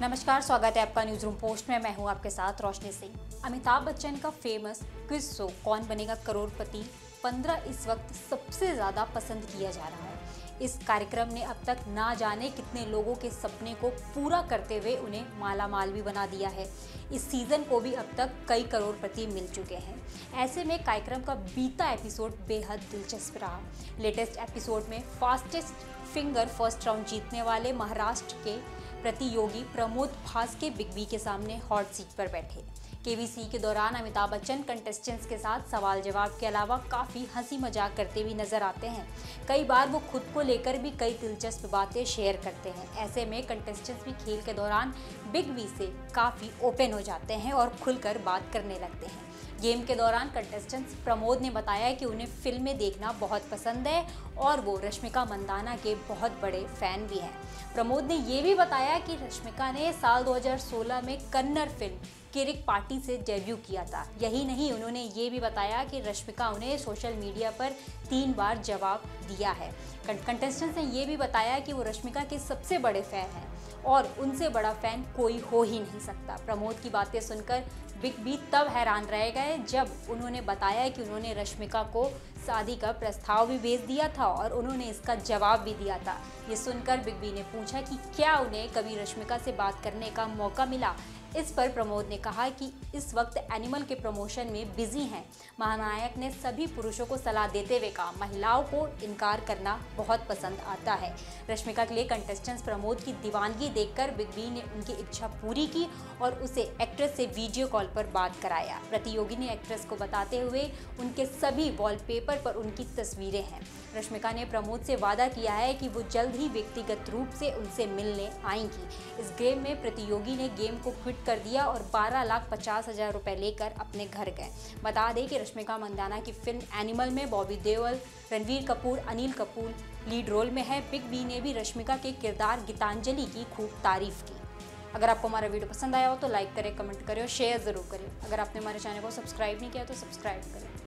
नमस्कार, स्वागत है आपका न्यूज़ रूम पोस्ट में। मैं हूँ आपके साथ रोशनी सिंह। अमिताभ बच्चन का फ़ेमस क्विज शो कौन बनेगा करोड़पति? 15 इस वक्त सबसे ज़्यादा पसंद किया जा रहा है। इस कार्यक्रम ने अब तक ना जाने कितने लोगों के सपने को पूरा करते हुए उन्हें माला माल भी बना दिया है। इस सीज़न को भी अब तक कई करोड़पति मिल चुके हैं। ऐसे में कार्यक्रम का बीता एपिसोड बेहद दिलचस्प रहा। लेटेस्ट एपिसोड में फास्टेस्ट फिंगर फ़र्स्ट राउंड जीतने वाले महाराष्ट्र के प्रतियोगी प्रमोद भास के बिग बी के सामने हॉट सीट पर बैठे। केवीसी के दौरान अमिताभ बच्चन कंटेस्टेंट्स के साथ सवाल जवाब के अलावा काफ़ी हँसी मज़ाक करते भी नज़र आते हैं। कई बार वो खुद को लेकर भी कई दिलचस्प बातें शेयर करते हैं। ऐसे में कंटेस्टेंट्स भी खेल के दौरान बिग बी से काफ़ी ओपन हो जाते हैं और खुलकर बात करने लगते हैं। गेम के दौरान कंटेस्टेंट्स प्रमोद ने बताया कि उन्हें फ़िल्में देखना बहुत पसंद है और वो रश्मिका मंदाना के बहुत बड़े फ़ैन भी हैं। प्रमोद ने ये भी बताया कि रश्मिका ने साल 2016 में कन्नड़ फ़िल्म किरिक पार्टी से डेब्यू किया था। यही नहीं, उन्होंने ये भी बताया कि रश्मिका उन्हें सोशल मीडिया पर तीन बार जवाब दिया है। कंटेस्टेंट्स ने ये भी बताया कि वो रश्मिका के सबसे बड़े फ़ैन हैं और उनसे बड़ा फ़ैन कोई हो ही नहीं सकता। प्रमोद की बातें सुनकर बिग बी तब हैरान रह गए जब उन्होंने बताया कि उन्होंने रश्मिका को शादी का प्रस्ताव भी भेज दिया था और उन्होंने इसका जवाब भी दिया था। ये सुनकर बिग बी ने पूछा कि क्या उन्हें कभी रश्मिका से बात करने का मौका मिला? इस पर प्रमोद ने कहा कि इस वक्त एनिमल के प्रमोशन में बिज़ी हैं। महानायक ने सभी पुरुषों को सलाह देते हुए कहा, महिलाओं को इनकार करना बहुत पसंद आता है। रश्मिका के लिए कंटेस्टेंट्स प्रमोद की दीवानगी देखकर बिग बी ने उनकी इच्छा पूरी की और उसे एक्ट्रेस से वीडियो कॉल पर बात कराया। प्रतियोगी ने एक्ट्रेस को बताते हुए उनके सभी वॉलपेपर पर उनकी तस्वीरें हैं। रश्मिका ने प्रमोद से वादा किया है कि वो जल्द ही व्यक्तिगत रूप से उनसे मिलने आएँगी। इस गेम में प्रतियोगी ने गेम को क्विट कर दिया और बारह लाख पचास हज़ार रुपए लेकर अपने घर गए। बता दें कि रश्मिका मंदाना की फ़िल्म एनिमल में बॉबी देओल, रणवीर कपूर, अनिल कपूर लीड रोल में है। बिग बी ने भी रश्मिका के किरदार गीतांजलि की खूब तारीफ़ की। अगर आपको हमारा वीडियो पसंद आया हो तो लाइक करें, कमेंट करें और शेयर ज़रूर करें। अगर आपने हमारे चैनल को सब्सक्राइब नहीं किया तो सब्सक्राइब करें।